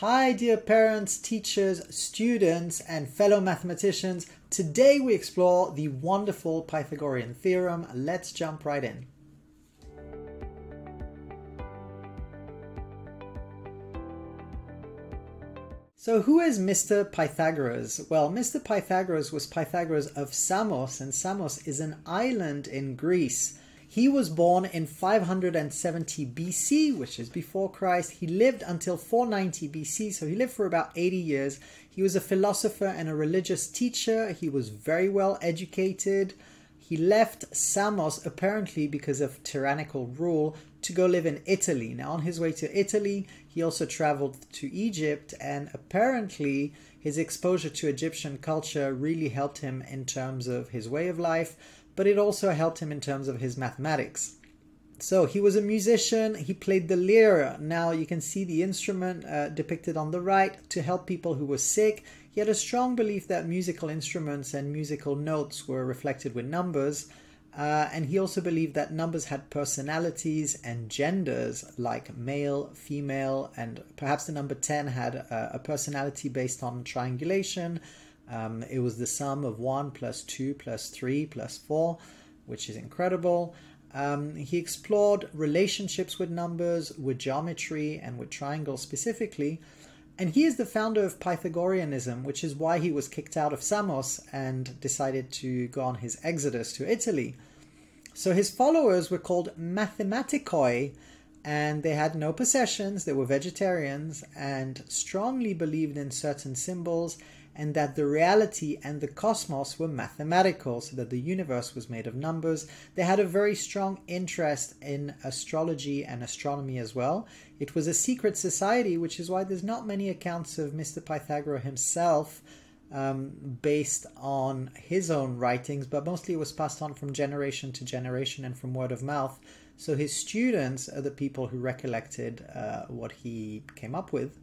Hi, dear parents, teachers, students, and fellow mathematicians. Today we explore the wonderful Pythagorean theorem. Let's jump right in. So, who is Mr. Pythagoras? Well, Mr. Pythagoras was Pythagoras of Samos, and Samos is an island in Greece. He was born in 570 BC, which is before Christ. He lived until 490 BC, so he lived for about 80 years. He was a philosopher and a religious teacher. He was very well educated. He left Samos apparently because of tyrannical rule to go live in Italy. Now, on his way to Italy, he also traveled to Egypt, and apparently, his exposure to Egyptian culture really helped him in terms of his way of life but it also helped him in terms of his mathematics. So he was a musician, he played the lyre. Now you can see the instrument uh, depicted on the right to help people who were sick. He had a strong belief that musical instruments and musical notes were reflected with numbers. Uh, and he also believed that numbers had personalities and genders like male, female, and perhaps the number 10 had a, a personality based on triangulation. Um, it was the sum of 1 plus 2 plus 3 plus 4, which is incredible. Um, he explored relationships with numbers, with geometry, and with triangles specifically. And he is the founder of Pythagoreanism, which is why he was kicked out of Samos and decided to go on his exodus to Italy. So his followers were called Mathematicoi, and they had no possessions, they were vegetarians, and strongly believed in certain symbols and that the reality and the cosmos were mathematical, so that the universe was made of numbers. They had a very strong interest in astrology and astronomy as well. It was a secret society, which is why there's not many accounts of Mr. Pythagoras himself um, based on his own writings, but mostly it was passed on from generation to generation and from word of mouth. So his students are the people who recollected uh, what he came up with.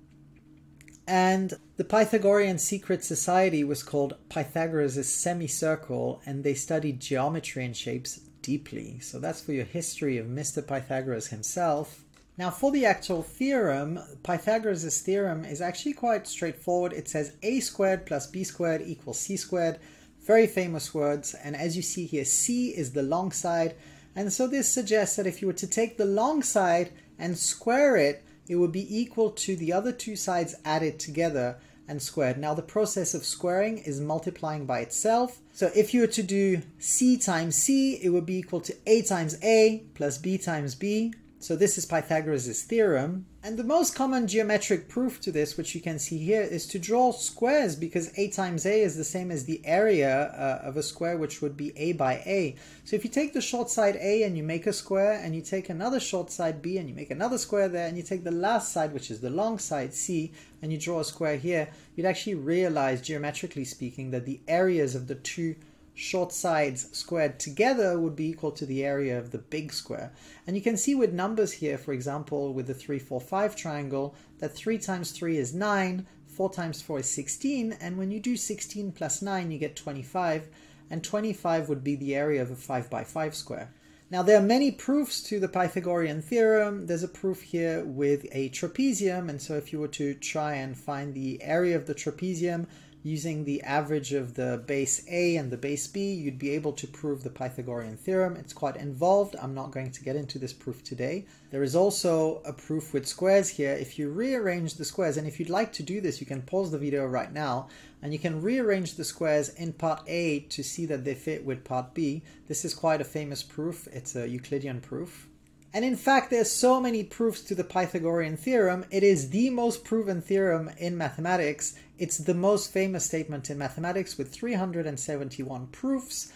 And the Pythagorean secret society was called Pythagoras' semicircle, and they studied geometry and shapes deeply. So that's for your history of Mr. Pythagoras himself. Now, for the actual theorem, Pythagoras' theorem is actually quite straightforward. It says a squared plus b squared equals c squared. Very famous words. And as you see here, c is the long side. And so this suggests that if you were to take the long side and square it, it would be equal to the other two sides added together and squared. Now the process of squaring is multiplying by itself. So if you were to do c times c, it would be equal to a times a plus b times b so this is Pythagoras' theorem. And the most common geometric proof to this, which you can see here, is to draw squares because a times a is the same as the area uh, of a square, which would be a by a. So if you take the short side a and you make a square, and you take another short side b and you make another square there, and you take the last side, which is the long side c, and you draw a square here, you'd actually realize, geometrically speaking, that the areas of the two short sides squared together would be equal to the area of the big square. And you can see with numbers here, for example, with the 3, 4, 5 triangle, that 3 times 3 is 9, 4 times 4 is 16, and when you do 16 plus 9, you get 25, and 25 would be the area of a 5 by 5 square. Now, there are many proofs to the Pythagorean theorem. There's a proof here with a trapezium, and so if you were to try and find the area of the trapezium, Using the average of the base A and the base B, you'd be able to prove the Pythagorean theorem. It's quite involved. I'm not going to get into this proof today. There is also a proof with squares here. If you rearrange the squares, and if you'd like to do this, you can pause the video right now, and you can rearrange the squares in part A to see that they fit with part B. This is quite a famous proof. It's a Euclidean proof. And in fact, there's so many proofs to the Pythagorean theorem. It is the most proven theorem in mathematics. It's the most famous statement in mathematics with 371 proofs.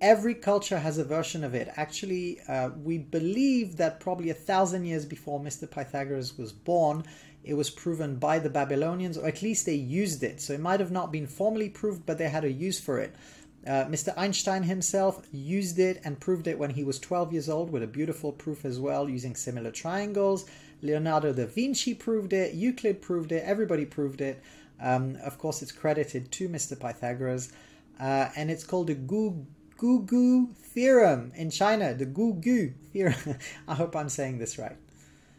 Every culture has a version of it. Actually, uh, we believe that probably a thousand years before Mr. Pythagoras was born, it was proven by the Babylonians, or at least they used it. So it might have not been formally proved, but they had a use for it. Uh, Mr. Einstein himself used it and proved it when he was 12 years old with a beautiful proof as well using similar triangles. Leonardo da Vinci proved it, Euclid proved it, everybody proved it. Um, of course, it's credited to Mr. Pythagoras, uh, and it's called the Gu Gu Gu theorem in China, the Gu Gu theorem. I hope I'm saying this right.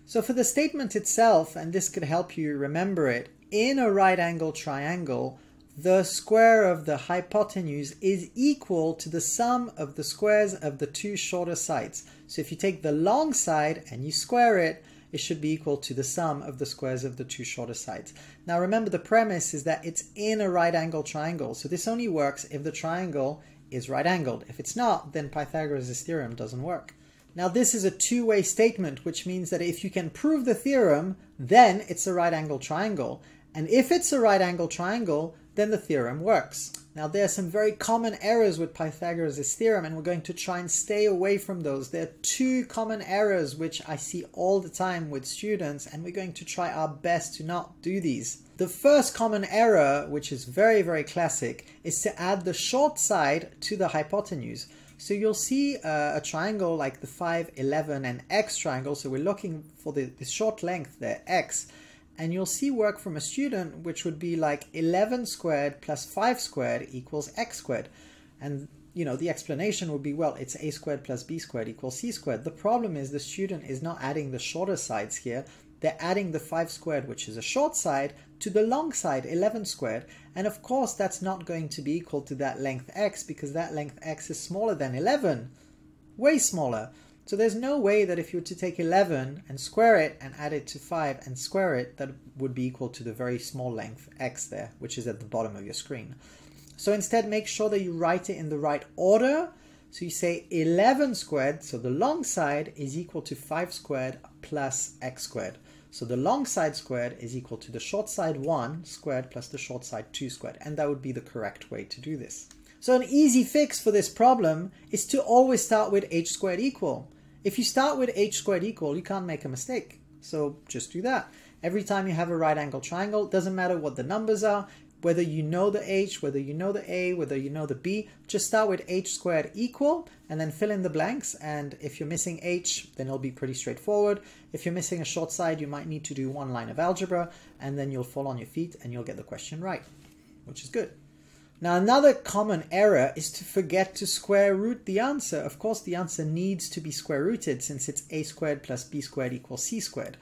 So for the statement itself, and this could help you remember it, in a right angle triangle, the square of the hypotenuse is equal to the sum of the squares of the two shorter sides. So if you take the long side and you square it, it should be equal to the sum of the squares of the two shorter sides. Now remember the premise is that it's in a right angle triangle. So this only works if the triangle is right angled. If it's not, then Pythagoras' theorem doesn't work. Now this is a two-way statement, which means that if you can prove the theorem, then it's a right angle triangle. And if it's a right angle triangle, then the theorem works. Now there are some very common errors with Pythagoras' theorem and we're going to try and stay away from those. There are two common errors which I see all the time with students and we're going to try our best to not do these. The first common error, which is very, very classic, is to add the short side to the hypotenuse. So you'll see uh, a triangle like the 5, 11 and x triangle. So we're looking for the, the short length there, x and you'll see work from a student which would be like 11 squared plus 5 squared equals x squared. And you know, the explanation would be, well, it's a squared plus b squared equals c squared. The problem is the student is not adding the shorter sides here. They're adding the 5 squared, which is a short side, to the long side, 11 squared. And of course, that's not going to be equal to that length x because that length x is smaller than 11, way smaller. So there's no way that if you were to take 11 and square it and add it to 5 and square it, that would be equal to the very small length x there, which is at the bottom of your screen. So instead, make sure that you write it in the right order. So you say 11 squared, so the long side is equal to 5 squared plus x squared. So the long side squared is equal to the short side 1 squared plus the short side 2 squared. And that would be the correct way to do this. So an easy fix for this problem is to always start with h squared equal. If you start with h squared equal, you can't make a mistake. So just do that. Every time you have a right angle triangle, doesn't matter what the numbers are, whether you know the h, whether you know the a, whether you know the b, just start with h squared equal and then fill in the blanks. And if you're missing h, then it'll be pretty straightforward. If you're missing a short side, you might need to do one line of algebra and then you'll fall on your feet and you'll get the question right, which is good. Now another common error is to forget to square root the answer. Of course the answer needs to be square rooted since it's a squared plus b squared equals c squared.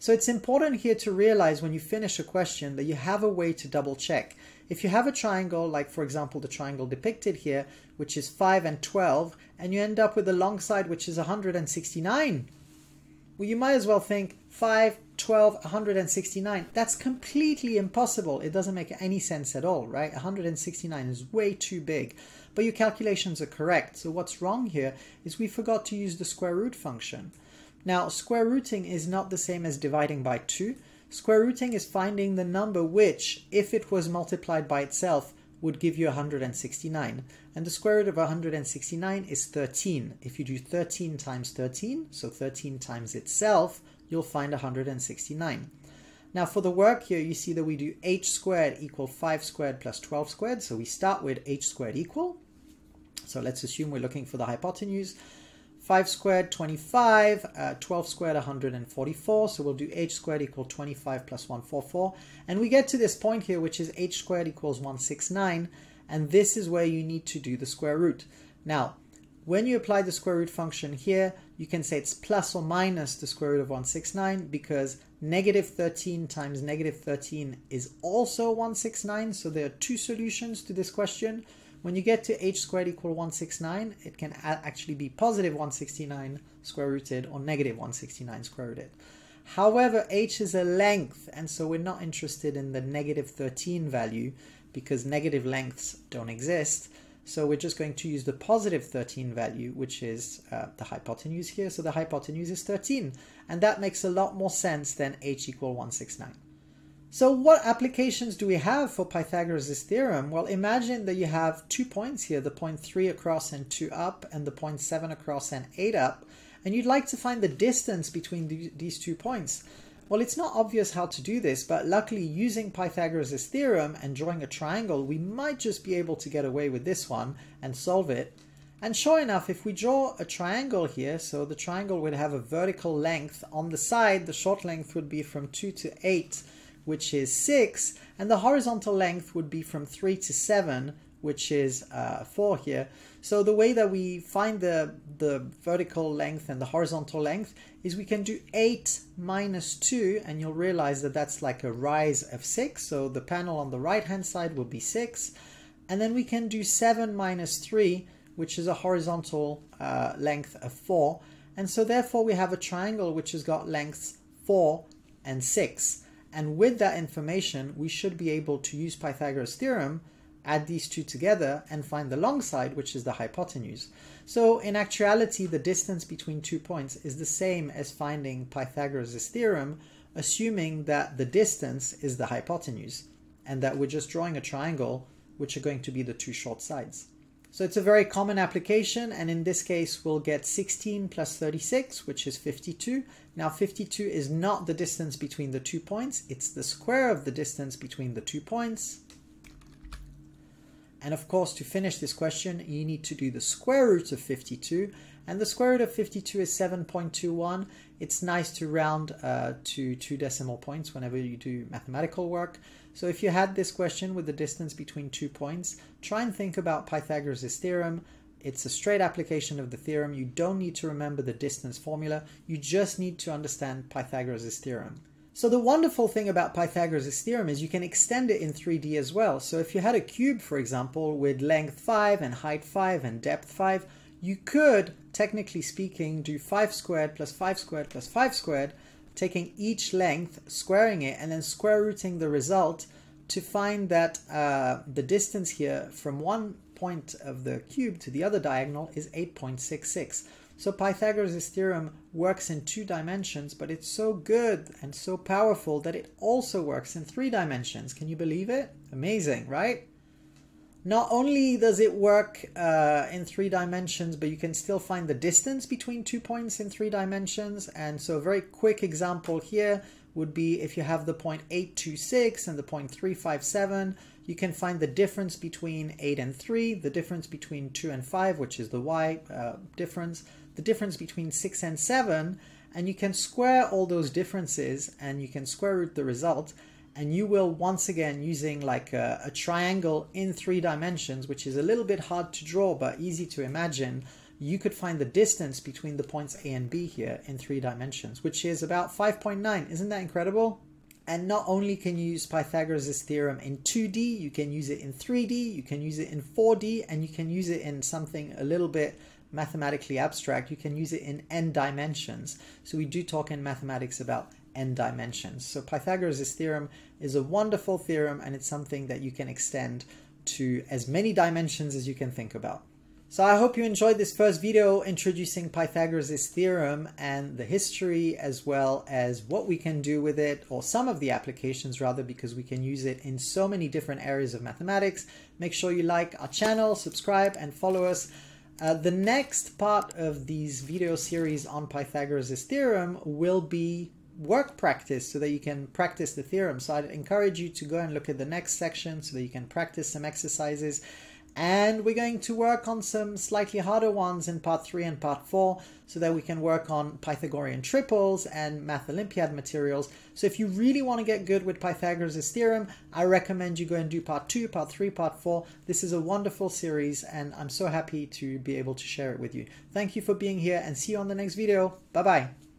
So it's important here to realize when you finish a question that you have a way to double check. If you have a triangle, like for example the triangle depicted here, which is 5 and 12, and you end up with a long side which is 169, well you might as well think 5, 12, 169. That's completely impossible. It doesn't make any sense at all, right? 169 is way too big. But your calculations are correct. So what's wrong here is we forgot to use the square root function. Now, square rooting is not the same as dividing by 2. Square rooting is finding the number which, if it was multiplied by itself, would give you 169. And the square root of 169 is 13. If you do 13 times 13, so 13 times itself, you'll find 169. Now for the work here, you see that we do h squared equal 5 squared plus 12 squared. So we start with h squared equal. So let's assume we're looking for the hypotenuse. 5 squared, 25, uh, 12 squared, 144. So we'll do h squared equal 25 plus 144. And we get to this point here, which is h squared equals 169. And this is where you need to do the square root. Now, when you apply the square root function here, you can say it's plus or minus the square root of 169 because negative 13 times negative 13 is also 169. So there are two solutions to this question. When you get to h squared equal 169, it can actually be positive 169 square rooted or negative 169 square rooted. However, h is a length, and so we're not interested in the negative 13 value because negative lengths don't exist. So we're just going to use the positive 13 value, which is uh, the hypotenuse here. So the hypotenuse is 13. And that makes a lot more sense than h equal 169. So what applications do we have for Pythagoras' theorem? Well, imagine that you have two points here, the point 3 across and 2 up, and the point 7 across and 8 up, and you'd like to find the distance between the, these two points. Well, it's not obvious how to do this, but luckily using Pythagoras' theorem and drawing a triangle, we might just be able to get away with this one and solve it. And sure enough, if we draw a triangle here, so the triangle would have a vertical length on the side, the short length would be from 2 to 8, which is 6, and the horizontal length would be from 3 to 7, which is uh, 4 here. So the way that we find the, the vertical length and the horizontal length is we can do 8 minus 2, and you'll realize that that's like a rise of 6. So the panel on the right-hand side will be 6. And then we can do 7 minus 3, which is a horizontal uh, length of 4. And so therefore we have a triangle which has got lengths 4 and 6. And with that information, we should be able to use Pythagoras' theorem add these two together and find the long side, which is the hypotenuse. So in actuality, the distance between two points is the same as finding Pythagoras' theorem, assuming that the distance is the hypotenuse and that we're just drawing a triangle, which are going to be the two short sides. So it's a very common application, and in this case, we'll get 16 plus 36, which is 52. Now, 52 is not the distance between the two points, it's the square of the distance between the two points, and of course, to finish this question, you need to do the square root of 52. And the square root of 52 is 7.21. It's nice to round uh, to two decimal points whenever you do mathematical work. So if you had this question with the distance between two points, try and think about Pythagoras' theorem. It's a straight application of the theorem. You don't need to remember the distance formula. You just need to understand Pythagoras' theorem. So the wonderful thing about Pythagoras' theorem is you can extend it in 3D as well. So if you had a cube, for example, with length 5 and height 5 and depth 5, you could, technically speaking, do 5 squared plus 5 squared plus 5 squared, taking each length, squaring it, and then square rooting the result to find that uh, the distance here from one point of the cube to the other diagonal is 8.66. So Pythagoras' theorem works in two dimensions, but it's so good and so powerful that it also works in three dimensions. Can you believe it? Amazing, right? Not only does it work uh, in three dimensions, but you can still find the distance between two points in three dimensions. And so a very quick example here would be if you have the point 826 and the point 357, you can find the difference between 8 and 3, the difference between 2 and 5, which is the y uh, difference, the difference between 6 and 7, and you can square all those differences and you can square root the result and you will once again using like a, a, triangle in three dimensions which is a little bit hard to draw but easy to imagine you could find the distance between the points A and B here in three dimensions which is about 5.9 isn't that incredible and not only can you use Pythagoras' theorem in 2D you can use it in 3D you can use it in 4D and you can use it in something a little bit mathematically abstract, you can use it in n dimensions. So we do talk in mathematics about n dimensions. So Pythagoras' theorem is a wonderful theorem and it's something that you can extend to as many dimensions as you can think about. So I hope you enjoyed this first video introducing Pythagoras' theorem and the history as well as what we can do with it or some of the applications rather because we can use it in so many different areas of mathematics. Make sure you like our channel, subscribe and follow us. Uh, the next part of these video series on Pythagoras' theorem will be work practice so that you can practice the theorem. So I'd encourage you to go and look at the next section so that you can practice some exercises and we're going to work on some slightly harder ones in part 3 and part 4 so that we can work on Pythagorean triples and Math Olympiad materials. So if you really want to get good with Pythagoras' theorem, I recommend you go and do part 2, part 3, part 4. This is a wonderful series and I'm so happy to be able to share it with you. Thank you for being here and see you on the next video. Bye-bye.